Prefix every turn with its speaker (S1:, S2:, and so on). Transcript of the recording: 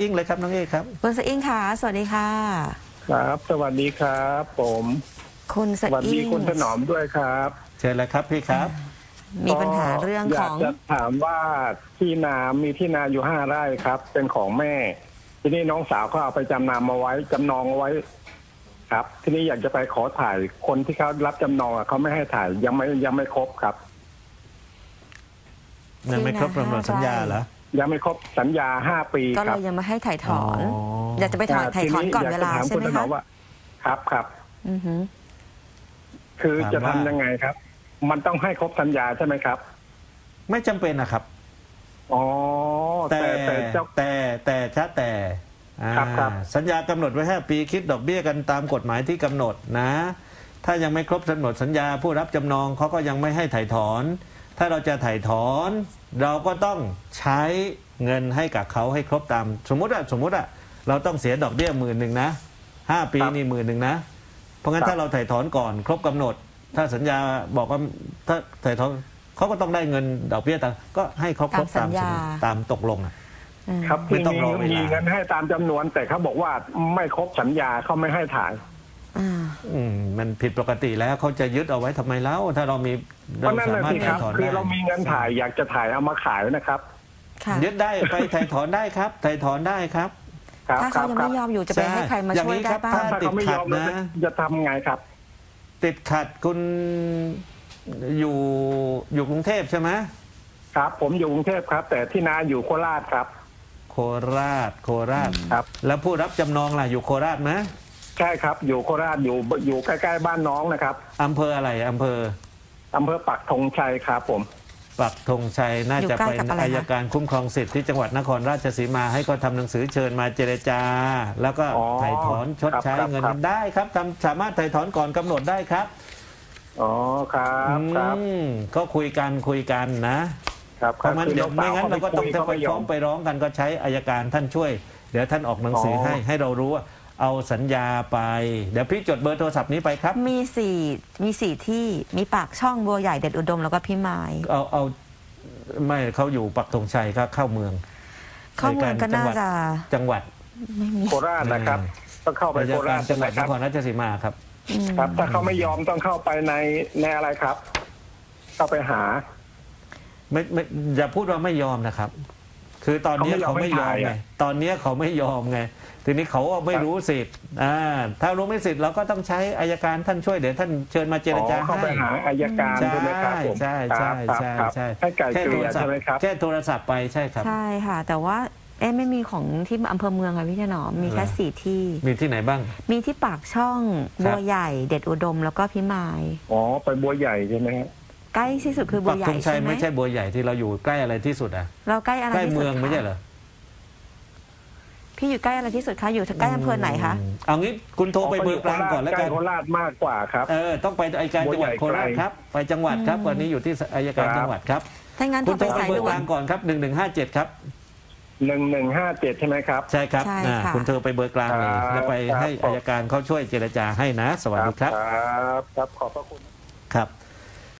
S1: อิงเลยครับน้องเอกครับ
S2: คุณสะอิงค่ะ สวัสดีค่ะ
S3: ครับ สวัสดีครับ ผม
S2: คุณ
S3: ส
S2: สะ
S3: วัส
S2: อิ
S3: ดี
S2: ง
S3: คุณถนอมด้วยครับ
S1: เชิญเลยครับพี่ครับ
S2: มีปัญหาเรื่อง
S3: ก็
S2: ข
S3: ยา
S2: อกง
S3: จะถามว่าที่นามีที่นาอยู่ห้าไร่ครับ เป็นของแม่ ทีนี้น้องสาวเขาเอาไปจำนำมาไว้จำนองเอาไว้ ครับ ทีนี้อยากจะไปขอถ่ายคนที่เขารับจำนองอะเขาไม่ให้ถ่ายยังไม่ยังไม่ครบครับ
S1: ยังไม่ครบกำหนดสัญญาเหรอ
S3: ยังไม่ครบสัญญาห้าปี
S2: ก็
S3: ค
S2: เล
S3: รับ
S2: ยยังไม่ให้ถ่ายถอน
S1: อ๋อ
S2: อ
S1: อ
S2: ยากจะไปถ่ายถ่ายถอนก่อนเวลา
S3: ที
S2: ใช่ไหม
S3: อยกจถ
S2: คะ
S3: ณว่า ครับครับ
S2: อือหือ
S3: คือจะทำยังไงครับ มันต้องให้ครบสัญญาใช่ไหมครับ
S1: ไม่จำเป็นนะครับ
S3: อ๋อ
S1: แต่
S3: แต่แต่เจ้า
S1: แต่แต่ชะแต่อ่า
S3: ครับครับ
S1: สัญญากำหนดไว้ 5 ปีคิดดอกเบี้ยกันตามกฎหมายที่กำหนดนะ ถ้ายังไม่ครบกำหนดสัญญาผู้รับจำนองเขาก็ยังไม่ให้ถ่ายถอน ถ้าเราจะถ่ายถอนเราก็ต้องใช้เงินให้กับเขาให้ครบตาม สมมติอะสมมติอะเราต้องเสียดอกเบี้ยหมื่นหนึ่งนะห้าปี
S3: ครับ
S1: นี่หมื่นหนึ่งนะ เพราะงั้น
S3: ครับ
S1: ถ้าเราถ่ายถอนก่อนครบกำหนด ถ้าสัญญาบอกว่าถ้าถ่ายถอนเขาก็ต้องได้เงินดอกเบี้ยตามก็ให้เขาครบ
S2: ตามสั
S1: ตาม
S2: ญญา
S1: ตามตกลงอะ
S2: อืม
S3: ครับ
S1: ไม่
S3: ที่
S1: ต้อง
S3: มี
S1: รอเวลามี
S3: มีเงินให้ตามจำนวนแต่เขาบอกว่าไม่ครบสัญญาเขาไม่ให้ถ่าย
S2: อ่า
S1: อืมมันผิดปกติแล้วเขาจะยึดเอาไว้ทำไมแล้ว ถ้าเรามี
S3: เพ
S1: เรา
S3: ราะนั่น
S1: สา
S3: แหละ
S1: มารถ
S3: สิค
S1: ถ่า
S3: รั
S1: ย
S3: บ
S1: ถอน
S3: คือ
S1: ได้
S3: เรามีเงินถ่ายอยากจะถ่ายเอามาขายนะครับ
S2: ค่ะ
S1: ยึดได้ไปถ่ายถอนได้ครับถ่ายถอนได้ครับ
S3: ครับ
S2: ถ้า
S3: ครั
S2: เขา
S3: บ
S2: ยัง
S3: ครั
S2: ไม่
S3: บ
S2: ยอมอยู่จะไป
S1: ใช่
S2: ให้ใครมา
S1: อย่าง
S2: ช่วย
S1: นี้
S2: ได้
S1: ครับ
S2: บ้าง
S1: ถ้า
S3: ถ้าเขาไม่ยอม
S1: ติดขัด
S3: เรา
S1: นะ
S3: จะทำไงครับ
S1: ติดขัดคุณอยู่อยู่กรุงเทพใช่ไหม
S3: ครับ ผมอยู่กรุงเทพครับ แต่ที่นาอยู่โคราชครับ
S1: โคราชโคราช
S3: ครับ
S1: แล้วผู้รับจำนองล่ะอยู่โคราชไหม
S3: ใช่ครับ อยู่โคราชอยู่อยู่ใกล้ๆบ้านน้องนะครับ
S1: อำเภออะไรอำเภอ
S3: อำเภอปักธงชัยครับผม
S1: ปักธงชัยน่า
S2: อยู่
S1: จะ
S2: ใกล้
S1: เป็น
S2: กับอะไรคะ
S1: อายการคุ้มครองสิทธิ์ที่จังหวัดนครราชสีมาให้เขาทำหนังสือเชิญมาเจรจา แล้วก็
S3: อ๋อ
S1: ถ่ายถอนชดใช้
S3: ครับ
S1: เงิน
S3: ครับ
S1: ได้ครับทำสามารถถ่ายถอนก่อนกำหนดได้ครับ
S3: อ๋อครับครับ
S1: อืมก็คุยกันคุยกันนะ ครับเพราะงั้น
S3: คือ
S1: เดี๋ยว
S3: น้
S1: ไม่
S3: สว
S1: งั้นเราก็ต้อง
S3: ข
S1: ถ้าไป
S3: ม่ย
S1: ฟ้
S3: อ
S1: อง
S3: ม
S1: ไปร้องกันก็ใช้อายการท่านช่วย เดี๋ยวท่านออกหนังสืออ
S3: อ
S1: ให้ให้เรารู้ว่า เอาสัญญาไป เดี๋ยวพี่จดเบอร์โทรศัพท์นี้ไปครับ
S2: มีสี่มีสี่ที่มีปากช่องบัวใหญ่เด็ดอุดมแล้วก็พิมาย
S1: เอาเอาไม่เขาอยู่ปักธงชัยครับเข้าเมือง
S2: ข้อมูลก็น่าจะ
S1: จังหวัด
S2: ไม่มี
S3: โคราชนะครับต้องเข้าไป
S1: อาย
S3: โค
S1: การ
S3: ราช
S1: จั
S3: ใช่
S1: งห
S3: ไหม
S1: วัด
S3: คนรับ
S1: ครราชสีมาครับ
S2: อืม
S3: ครับ ถ้าเขาไม่ยอมต้องเข้าไปในในอะไรครับ เข้าไปหา
S1: ไม่ไม่อย่าพูดว่าไม่ยอมนะครับ คือตอนนี้
S3: เขา
S1: เขา
S3: ไม่
S1: ไม่
S3: ย
S1: ย
S3: อ
S1: อ
S3: ม
S1: ม
S3: ให้
S1: ไง
S3: ถ่ายอะ
S1: ตอนนี้เขาไม่ยอมไงทีนี้เขาไม่รู้สิทธิ์อ่าถ้ารู้ไม่สิทธิ์เราก็ต้องใช้อายการท่านช่วยเดี๋ยวท่านเชิญมาเจรจา
S3: อ๋อเข้าไป
S1: ให้
S3: หาอายการ
S1: ใช่
S3: ใช่ไหมครับผม
S1: ใช่ใช่
S3: ครับ
S1: ใช่
S3: ครับ
S1: ใช่
S3: ให้ไก่
S1: แค่
S3: เก
S1: โท
S3: ลี่
S1: ร
S3: ย
S1: ศัพ
S3: ใช่ไหม
S1: ท์
S3: ครับ
S1: แค่โทรศัพท์ไปใช่ครับ
S2: ใช่ค่ะ แต่ว่าเอ๊ะไม่มีของที่อำเภอเมืองค่ะพี่ถนอมมีแค่
S1: เหรอ
S2: สี่ที่
S1: มีที่ไหนบ้าง
S2: มีที่ปากช่อง
S1: ครับ
S2: บัวใหญ่ เด็ดอุดมแล้วก็พิมาย
S3: อ๋อไปบัวใหญ่ใช่ไหมฮะ
S2: ใกล้ที่สุดคือบั
S1: ปั
S2: ว
S1: ก
S2: ใหญ่
S1: ธงชัย
S2: ใช่ไหม
S1: ไม่ใช่บัวใหญ่ที่เราอยู่ใกล้อะไรที่สุดอะ
S2: เราใกล้อะไร
S1: ใกล้
S2: ที่สุด
S1: เมืองไม่ใช่
S2: คะ
S1: เหรอ
S2: พี่อยู่ใกล้อะไรที่สุดคะอยู่ใกล้อำเภอไหนคะ
S1: มเอางี้คุณโทรไปเบอร์กลางก่อนแล้ว
S3: ใก
S1: กั
S3: ล้
S1: น
S3: โคราชมากกว่าครับ
S1: เออต้องไปอายการจังหวัดโคราชครับ ไปจังหวัดครับวันนี้อยู่ที่อายการ
S3: ครับ
S1: จังหวัดครับ
S2: ถ้างั้น
S1: คุ
S2: โท
S1: ณ
S2: ร
S1: โท
S2: ไป
S1: รไป
S2: สาย
S1: เบอ
S2: ด่
S1: ร์
S2: ว
S1: ก
S2: น
S1: ลางก่อนครับหนึ่งหนึ่งห้าเจ็ดครับ
S3: หนึ่งหนึ่งห้าเจ็ดใช่ไหมครับ
S1: ใช่ครับ
S2: ใช่
S1: อ่า
S2: ค่ะ
S1: คุณโทรไปเบอร์กลางเลย
S3: ครับ
S1: แล้วไป
S3: ครับ
S1: ให้อายการเขาช่วยเจรจาให้นะ สวัสดีครับ
S3: ครับ ครับ ขอบพระคุณ
S1: ครับ